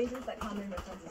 Patients that come in with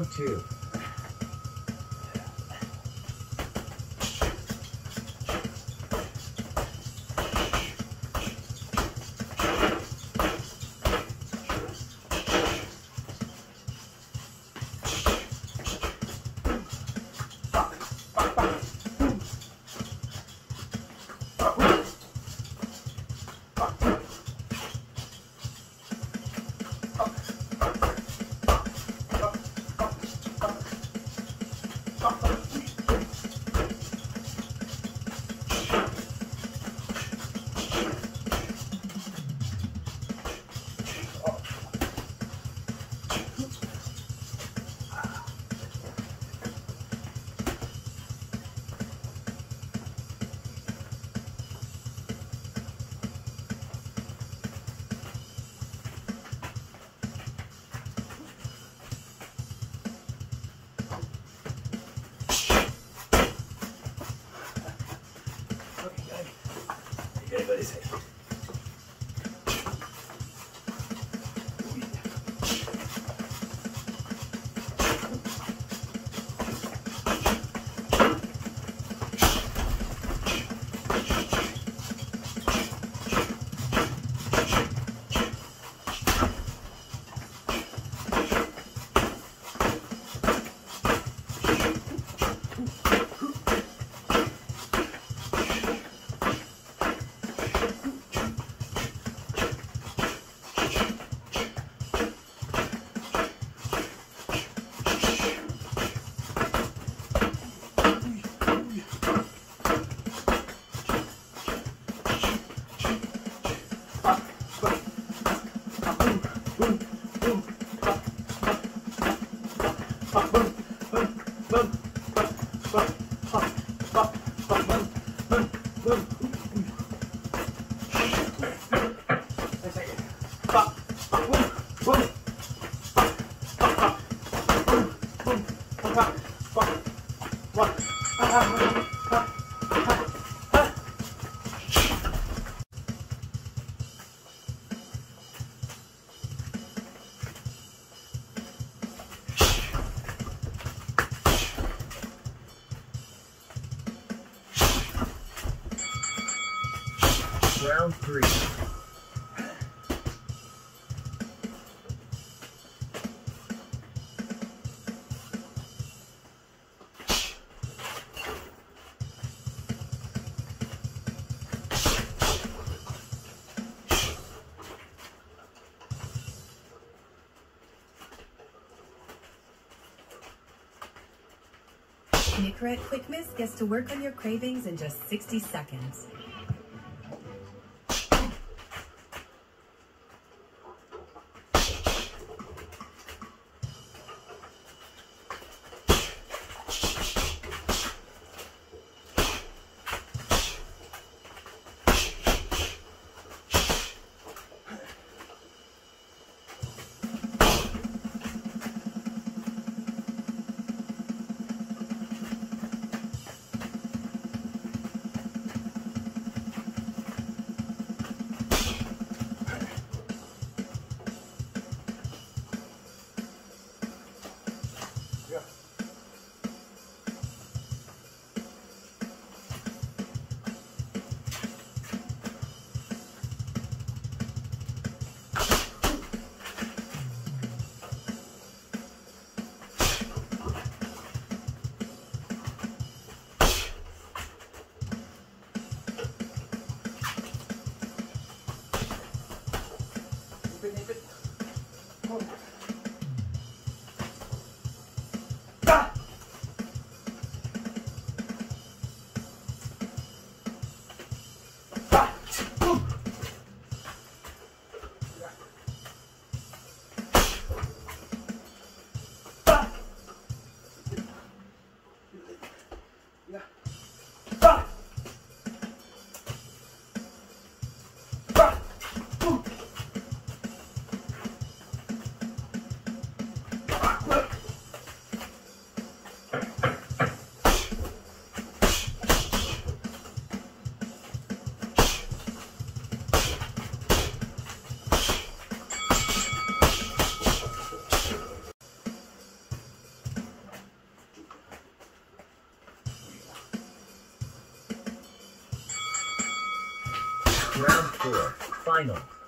Round two. Everybody say. Nicorette Quick gets to work on your cravings in just 60 seconds. Final.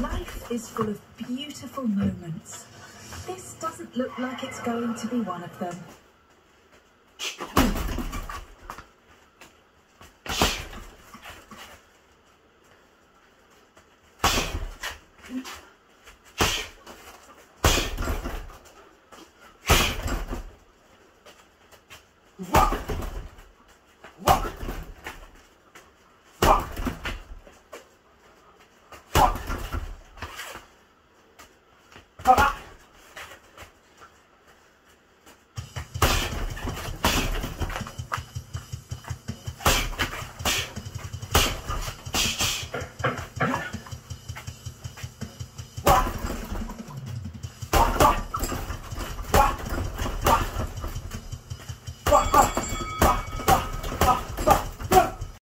Life is full of beautiful moments. This doesn't look like it's going to be one of them.